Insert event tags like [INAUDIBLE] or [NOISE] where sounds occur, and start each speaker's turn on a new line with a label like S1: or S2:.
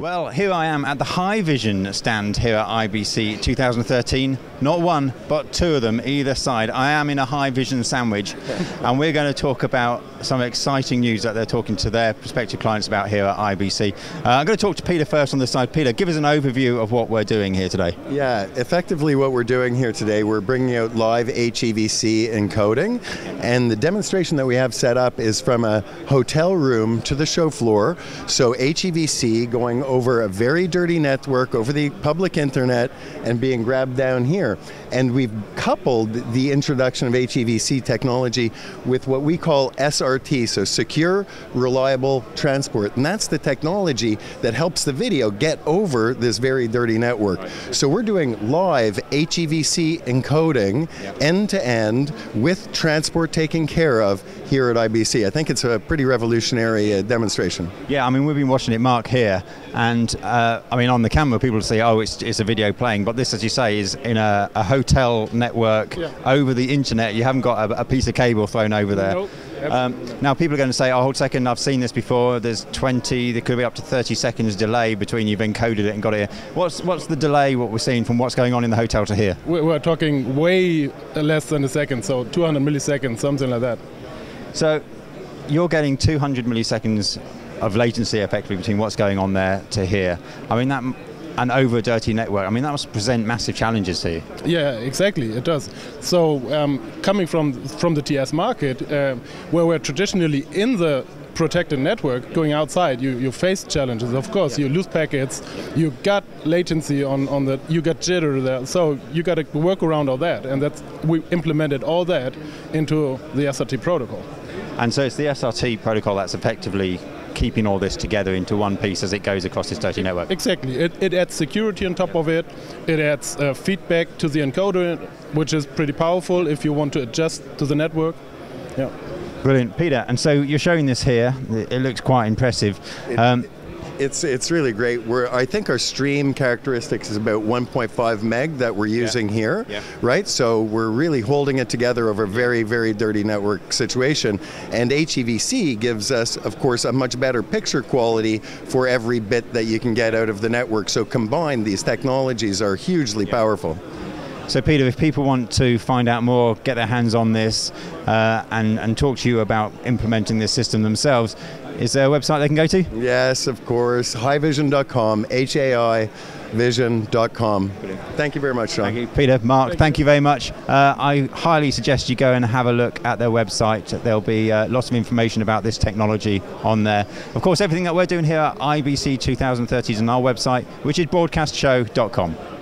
S1: Well, here I am at the Haivision stand here at IBC 2013. Not one, but two of them either side. I am in a Haivision sandwich, [LAUGHS] and we're going to talk about some exciting news that they're talking to their prospective clients about here at IBC. Uh, I'm going to talk to Peter first on this side. Peter, give us an overview of what we're doing here today.
S2: Yeah, effectively, what we're doing here today, we're bringing out live HEVC encoding, and the demonstration that we have set up is from a hotel room to the show floor. So HEVC going over a very dirty network over the public internet and being grabbed down here. And we've coupled the introduction of HEVC technology with what we call SRT, so secure, reliable transport. And that's the technology that helps the video get over this very dirty network. So we're doing live HEVC encoding end to end with transport taken care of here at IBC. I think it's a pretty revolutionary uh, demonstration.
S1: Yeah, I mean, we've been watching it, Marc, here, and uh, I mean, on the camera, people say, oh, it's, it's a video playing, but this, as you say, is in a, a hotel network yeah. over the internet. You haven't got a, a, piece of cable thrown over there.
S3: Nope.
S1: Um, now people are going to say, "Oh, hold a second! I've seen this before. There's 20. There could be up to 30 seconds delay between you've encoded it and got it." Here. What's what's the delay? What we're seeing from what's going on in the hotel to here?
S3: We're talking way less than a second, so 200 milliseconds, something like that.
S1: So you're getting 200 milliseconds of latency effectively between what's going on there to here. I mean that and over a dirty network. I mean, that must present massive challenges to you.
S3: Yeah, exactly, it does. So, um, coming from from the TS market, uh, where we're traditionally in the protected network, going outside, you, you face challenges. Of course, yeah. you lose packets, you got latency on, on the, you got jitter there. So you got to work around all that, and that's we implemented all that into the SRT protocol.
S1: And so it's the SRT protocol that's effectively keeping all this together into one piece as it goes across this dirty network.
S3: Exactly. It, it adds security on top of it. It adds uh, feedback to the encoder, which is pretty powerful if you want to adjust to the network. Yeah.
S1: Brilliant, Peter. And so you're showing this here. It looks quite impressive.
S2: Um, it's it's really great. We're I think our stream characteristics is about 1.5 meg that we're using yeah. here, yeah. right? So we're really holding it together over a very very dirty network situation. And HEVC gives us, of course, a much better picture quality for every bit that you can get out of the network. So combined, these technologies are hugely yeah. powerful.
S1: So, Peter, if people want to find out more, get their hands on this, uh, and, and talk to you about implementing this system themselves, is there a website they can go to?
S2: Yes, of course. Haivision.com, H A I vision.com. Thank you very much, Sean.
S1: Thank you, Peter. Marc, thank, thank you. you. very much. Uh, I highly suggest you go and have a look at their website. There'll be uh, lots of information about this technology on there. Of course, everything that we're doing here at IBC 2030 is on our website, which is broadcastshow.com.